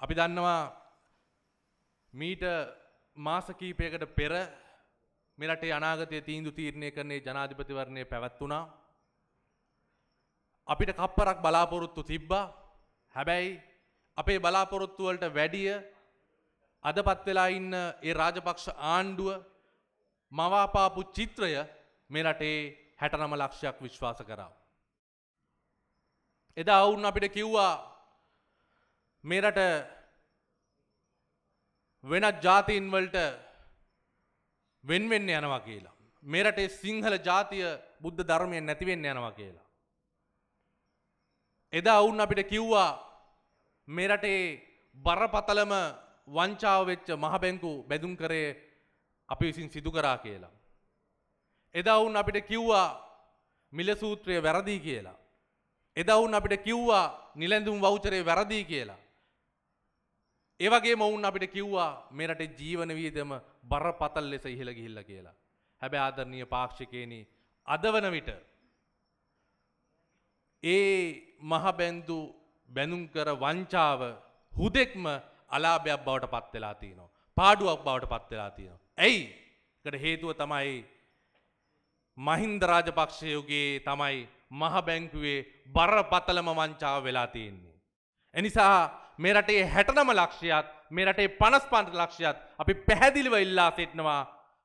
අපි දන්නවා මීට මාස කීපයකට පෙර මෙරටේ අනාගතය තීන්දු තීරණය කරන්නේ ජනාධිපතිවරණය පැවැත්වුණා. අපිට කප්පරක් බලාපොරොත්තු තිබ්බා හැබැයි අපේ බලාපොරොත්තුවලට වැඩිය අද පත් වෙලා ඉන්න ඒ රාජපක්ෂ ආණ්ඩුව මවාපාපු චිත්‍රය මෙරටේ හැටනම ලක්ෂයක් විශ්වාස කරා. එදා ඔවුන් අපිට කිව්වා මෙරට වෙනත් ජාතීන් වලට වෙන්වෙන්න යනවා කියලා. මෙරටේ සිංහල ජාතිය බුද්ධ ධර්මයෙන් නැතිවෙන්න යනවා කියලා. එදා ඔවුන් අපිට කිව්වා මෙරටේ බරපතලම වංචාව වෙච්ච මහබැංකු බැදුම් කරේ අපි විසින් සිදු කරා කියලා. එදා ඔවුන් අපිට කිව්වා මිල සූත්‍රය වැරදිී කියලා. එදා ඔවුන් අපිට කිව්වා නිලැඳුම් වෞචරය වැරදිී කියලා. ඒවගේ මොවුන් අපිට කිව්වා මෙරට ජීවන වියදම බරපතල් ලෙස ඉහළ ගිහිල්ල කියලා. හැබැ ආදරණය පාක්ෂිකයන අද වන විට. ඒ මහබැන්දු බැනුම් කර වංචාව හුදෙක්ම අලාභයක් බවට පත්වෙලා තියනවා. පාඩුවක් බවට පත්වෙලා තියෙනවා. ඇයි කට හේතුව තමයි මහින්ද රාජපක්ෂයෝගේ තමයි මහ බැංකුවේ බරපතලම වංචාව වෙලා තියෙන්නේ. එනිසා මෙරටේ හැටනම ලක්ෂයත් මෙරටේ පනස් පන්ට ලක්ෂයත් අපි පැහැදිලිව ඉල්ලා සිටනවා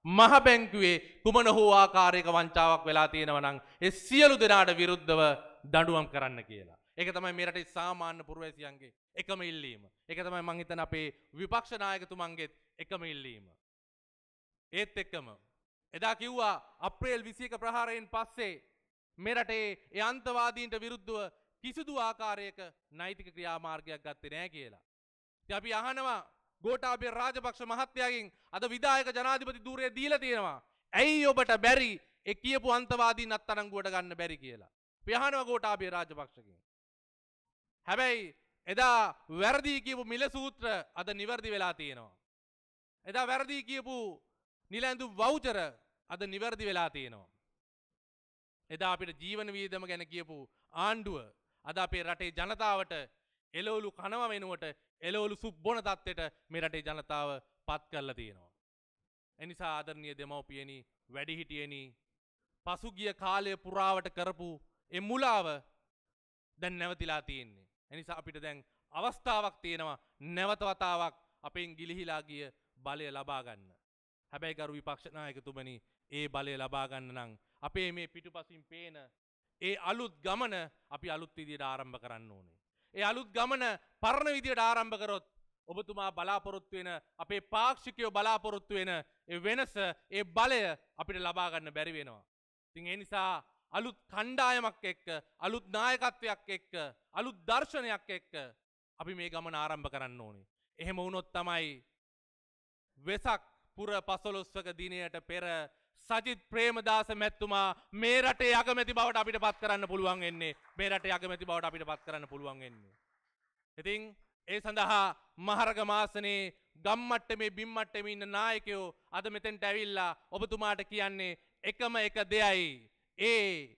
මහ බැංකුවේ කුමන හෝ ආකාරයක වංචාවක් වෙලා තියෙනවනං එ සියලු දෙනාට විරුද්ධව දඩුවම් කරන්න කියලා. එක තමයි මෙරට සාමාන්‍ය පුරවැසියන්ගේ එකම ඉල්ලීම. එක තමයි මංහිතන අපේ විපක්ෂනායකතුමන්ගේත් එකම ඉල්ලීම. ඒත් එක්කම. එදා කිව්වා අප්‍රේල් විසියක ප්‍රහාරයෙන් පස්සේ මෙරටේ ඒ අන්තවාදීන්ට විරුද්ධව කිසිදු ආකාරයක නෛතික ක්‍රියාමාර්ගයක් ගත්තේ නෑ කියලා. අපි අහනවා ගෝටාබේ රාජපක්ෂ මහත්තයාගෙන් අද විදායක ජනාධිපති දූරය දීල තියෙනවා. ඇයි ඔබට බැරි එ කියපු අන්තවාදී අත්තරංගුවට ගන්න බැරි කියලා. පියහනව ගෝටාබේ රාජපක්ෂකින්. හැබැයි එදා වැරදිී කියපු මිල සූත්‍ර අද නිවැරදි වෙලා තියෙනවා. එදා වැරදිී කියපු නිලැඳු වෞචර අද නිවැරදි වෙලා තියෙනවා. එදා අපිට ජීවන වීදම ගැන කියපු ආණ්ඩුව අද අපේ රටේ ජනතාවට එලවලු කනව වෙනුවට එලවලු සුබ්බොන තත්වට මේ රටේ ජනතාව පත් කරල තියෙනවා. එනිසා ආදරණය දෙමවපියන වැඩිහිටියන පසුගිය කාලය පුරාවට කරපු එමුලාව දැන් නැවතිලා තියෙන්නේ. එනිසා අපිට දැන් අවස්ථාවක් තියෙනවා නැවතවතාවක් අපෙන් ගිලිහිලා ගිය බලය ලබාගන්න. හැබැයි ගරු විපක්ෂනායකතුමනි ඒ බලය ලබාගන්න නං අපේ මේ පිටු පසින් පේන ඒ අලුත් ගමන අපි අලුත් විදියට ආරම්භ කරන්න ඕනේ. ඒ අලුත් ගමන පරණ විදියට ආරම්භ කරොත් ඔබතුමා බලාපොරොත්තු වෙන අපේ පාක්ෂිකයෝ බලාපොරොත්තු වෙන ඒ වෙනස ඒ බලය අපිට ලබාගන්න බැරි වෙනවා. තින් ඒ නිසා අලුත් කණ්ඩායමක් එක්ක අලුත් නායකත්වයක් එක්ක අලුත් දර්ශනයක් එක්ක අපි මේ ගමන ආරම්භ කරන්න ඕනේ. එහෙම වුණොත් තමයි වෙසක් පුර පසොලොස්වක දිනයට පෙර සජිත් ප්‍රේමදාස මැත්තුමා මේ රටේ අගමැති බවට අපිට පත් කරන්න පුළුවන් එන්නේ මේ රට අගමැති බවට අපිට පත් කරන්න පුළුවන් එන්නේ. ඉතිං ඒ සඳහා මහරග මාසනේ ගම්මට්ට මේ බිම්මට්ටම ඉන්න නායකයෝ අද මෙතෙන්ට ඇවිල්ලා ඔබතුමාට කියන්නේ එකම එක දෙයයි. ඒ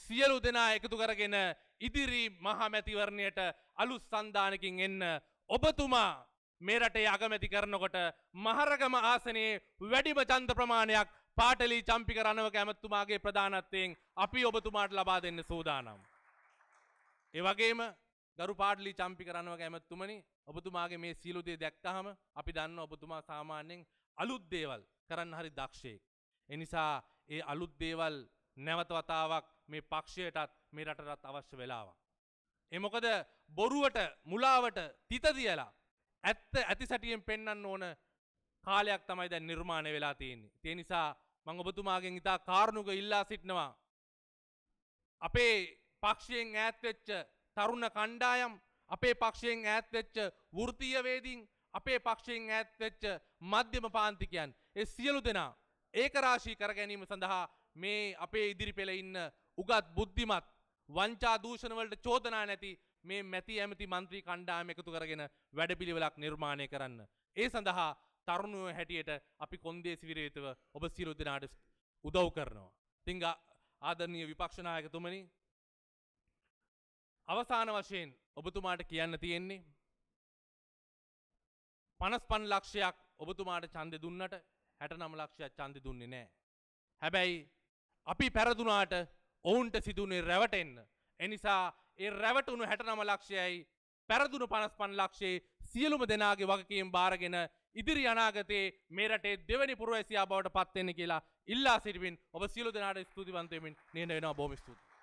සියලු දෙනා එකතු කරගෙන ඉදිරි මහමැතිවරණයට අලුත් සන්ධානකින් එන්න ඔබතුමා මේරටේ අගමැති කරනකොට මහරගම ආසනයේ වැඩිම චන්ද ප්‍රමාණයක් පාටලි චම්පික රණවක ඇමත්තුමාගේ ප්‍රධානත්වයෙන් අපි ඔබතුමාට ලබා දෙන්න සූදානම්. ඒ වගේම ගරු පාටලි චම්පි කරන්නව ඇමත්තුමනි ඔබතුමාගේ මේ සියලුදේ දැක්කහම අපි දන්න ඔබතුමා සාමාන්‍යයෙන් අලුත් දේවල් කරන්න හරි දක්ෂයෙක්. එනිසා ඒ අලුත් දේවල් නැවතවතාවක් මේ පක්ෂයටත් මේ රටරත් අවශ්‍ය වෙලාවක්. එමොකද බොරුවට මුලාවට තිත දියලා ඇත්ත ඇති සැටියෙන් පෙන්න්න ඕන කාලයක් තමයි දැන් නිර්මාණය වෙලා තියෙන්නේ. තිය නිසා මං ඔබතුමාගෙන් ඉතා කාරණුක ඉල්ලා සිටනවා. අපේ පක්ෂයෙන් ඈත්වෙච්ච තරුණ කණ්ඩායම් අපේ පක්ෂයෙන් ඈත්වෙච්ච වෘතියවේදින් අපේ පක්ෂයෙන් ඈත්වෙච්ච මධ්‍යම පාන්තිකයන් එ සියලු දෙනා ඒකරාශී කර ගැනීම සඳහා මේ අපේ ඉදිරි පෙළ ඉන්න උගත් බුද්ධිමත් වංචා දූෂණවලට චෝදනා නැති මේ මැති ඇමති මන්ත්‍රී කණ්ඩායම එකතු කරගෙන වැඩපිළිවෙලක් නිර්මාණය කරන්න. ඒ සඳහා තරුණුව හැටියට අපි කොන්දේසි විරේතව ඔබ සිරු දෙනාට උදව් කරනවා. තිංග ආදරණය විපක්ෂනායකතුමනි අවසාන වශයෙන් ඔබතුමාට කියන්න තියෙන්නේ පනස් පන් ලක්ෂයක් ඔබතුමාට චන්ද දුන්නට හැට නම ලක්ෂයක් චන්දි දුන්නේ නෑ. හැබැයි අපි පැරදුනාට ඔවුන්ට සිදුනේ රැවටෙන්න. එනිසා ඒ රැවටුණු හැට නම ලක්ෂයයි පැරදුණු පනස් පන් ලක්ෂයේ සියලුම දෙනාගේ වගකීම් භාරගෙන ඉදිරි අනාගතයේ මේ රටේ දෙවැනි පුරවැසියා බවට පත්වෙන්න කියලා ඉල්ලා සිටිමින් ඔබ සියලු දෙනාට ස්තුතිවන්තයමින් නියන වෙනවා බොහොම ස්තුතියි.